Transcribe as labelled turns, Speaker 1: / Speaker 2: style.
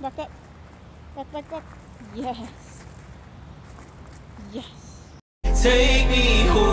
Speaker 1: That's it. That's, that's it. Yes. Yes.
Speaker 2: Take me home.